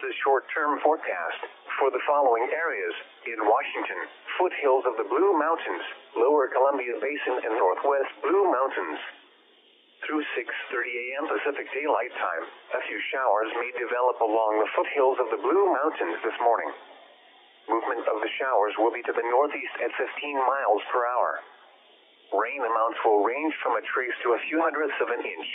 The short-term forecast for the following areas in Washington, foothills of the Blue Mountains, lower Columbia Basin and northwest Blue Mountains. Through 6:30 a.m. Pacific Daylight Time, a few showers may develop along the foothills of the Blue Mountains this morning. Movement of the showers will be to the northeast at 15 miles per hour. Rain amounts will range from a trace to a few hundredths of an inch.